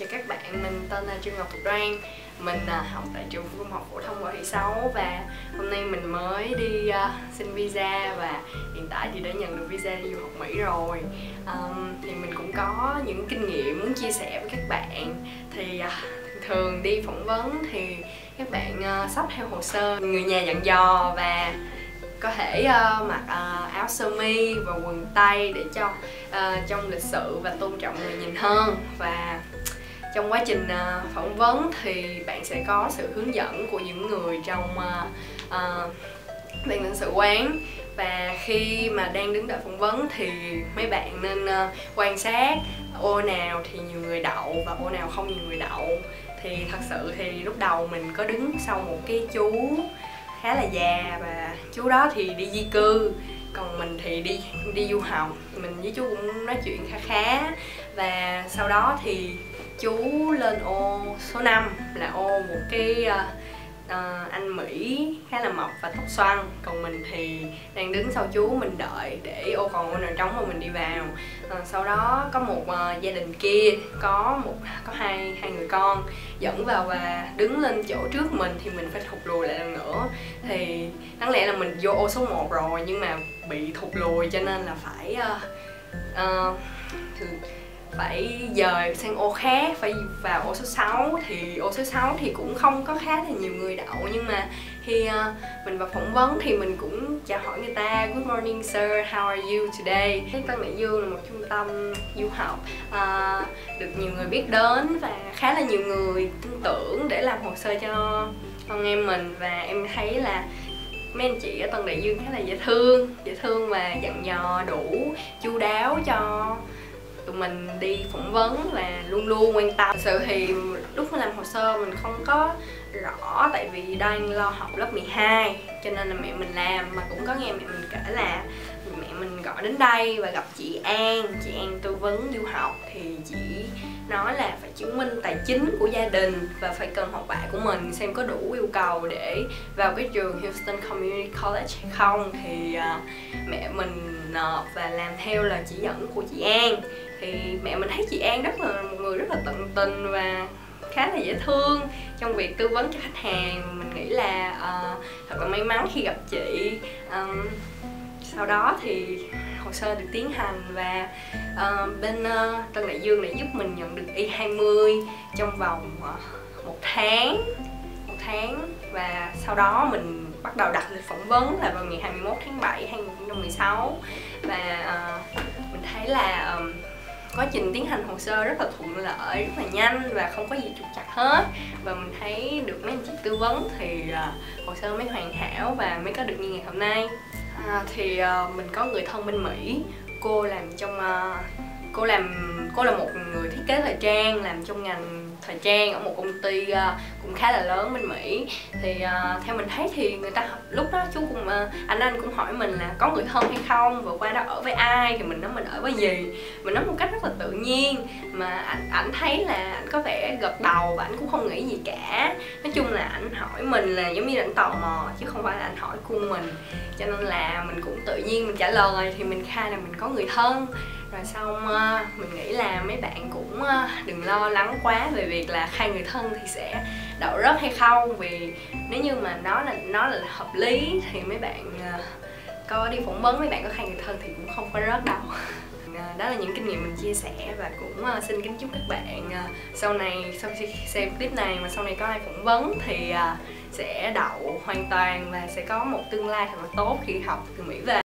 chào các bạn, mình tên là Trương Ngọc Thục Đoan. Mình à, học tại trường trung học phổ thông Võ Thị Sáu Và hôm nay mình mới đi uh, xin visa Và hiện tại thì đã nhận được visa đi du học Mỹ rồi. Um, Thì mình cũng có những kinh nghiệm muốn chia sẻ với các bạn. Thì uh, thường đi phỏng vấn thì các bạn uh, sắp theo hồ sơ Người nhà dặn dò và có thể uh, mặc uh, áo sơ mi và quần tây để cho uh, trong lịch sự và tôn trọng người nhìn hơn. Và trong quá trình ờ, phỏng vấn thì bạn sẽ có sự hướng dẫn của những người trong ờ, ờ, uh, ban lãnh sự quán. Và khi mà đang đứng đợi phỏng vấn thì mấy bạn nên quan sát ô nào thì nhiều người đậu và ô nào không nhiều người đậu. Thì thật sự thì lúc đầu mình có đứng sau một cái chú khá là già và chú đó thì đi di cư còn mình thì đi đi du học. Mình với chú cũng nói chuyện khá khá. Và sau đó thì chú lên ô số 5 là ô một cái uh, anh Mỹ khá là mọc và tóc xoăn. Còn mình thì đang đứng sau chú mình đợi để ô còn ô nào trống mà mình đi vào. Uh, sau đó có một uh, gia đình kia có một có hai hai người con dẫn vào và đứng lên chỗ trước mình thì mình phải thụt lùi lại lần nữa. Thì đáng lẽ là mình vô ô số 1 rồi nhưng mà bị thụt lùi cho nên là phải uh, uh, phải dời sang ô khác phải vào ô số 6 thì ô số 6 thì cũng không có khá là nhiều người đậu nhưng mà khi uh, ờ, mình vào phỏng vấn thì mình cũng chào hỏi người ta Good morning sir, how are you today? Tân Đại Dương là một trung tâm du học uh, được nhiều người biết đến và khá là nhiều người tin tưởng để làm hồ sơ cho con em mình và em thấy là mấy anh chị ở Tân Đại Dương khá là dễ thương dễ thương và dặn dò đủ chu đáo cho tụi mình đi phỏng vấn và luôn luôn quan tâm. Thật sự thì lúc mình làm hồ sơ mình không có rõ, tại vì đang lo học lớp 12 cho nên là mẹ mình làm, mà cũng có nghe mẹ mình kể là mình gọi đến đây và gặp chị An. Chị An tư vấn du học thì chị nói là phải chứng minh tài chính của gia đình và phải cần học bạ của mình xem có đủ yêu cầu để vào cái trường Houston Community College hay không. Thì uh, mẹ mình nộp và làm theo lời chỉ dẫn của chị An. Thì mẹ mình thấy chị An rất là một người rất là tận tình và khá là dễ thương trong việc tư vấn cho khách hàng. Mình nghĩ là uh, thật là may mắn khi gặp chị. Um, sau đó thì hồ sơ được tiến hành và uh, bên uh, Tân Đại Dương lại giúp mình nhận được Y20 trong vòng uh, một tháng một tháng. Và sau đó mình bắt đầu đặt lịch phỏng vấn là vào ngày 21 tháng 7 2016 và uh, mình thấy là um, quá trình tiến hành hồ sơ rất là thuận lợi rất là nhanh và không có gì trục chặt hết. Và mình thấy được mấy anh chị tư vấn thì uh, hồ sơ mới hoàn hảo và mới có được như ngày hôm nay à, thì uh, mình có người thân bên mỹ cô làm trong uh, cô làm cô là một người thiết kế thời trang làm trong ngành thời trang ở một công ty uh, cũng khá là lớn bên Mỹ. Thì uh, theo mình thấy thì người ta lúc đó chú cùng uh, à, anh anh cũng hỏi mình là có người thân hay không? Và qua đó ở với ai? Thì mình nói mình ở với gì? Mình nói một cách rất là tự nhiên. Mà ảnh ảnh thấy là ảnh có vẻ gật đầu và ảnh cũng không nghĩ gì cả. Nói chung là ảnh hỏi mình là giống như là ảnh tò mò chứ không phải là ảnh hỏi cung mình. Cho nên là mình cũng tự nhiên mình trả lời thì mình khai là mình có người thân rồi xong ờ, mình nghĩ là mấy bạn cũng ờ, đừng lo lắng quá về việc là khai người thân thì sẽ đậu rớt hay không. Vì nếu như mà nó là nó là hợp lý thì mấy bạn ờ, có đi phỏng vấn, mấy bạn có khai người thân thì cũng không có rớt đâu. Đó là những kinh nghiệm mình chia sẻ và cũng xin kính chúc các bạn sau này, sau khi xem clip này mà sau này có ai phỏng vấn thì sẽ đậu hoàn toàn và sẽ có một tương lai thật là tốt khi học từ Mỹ về.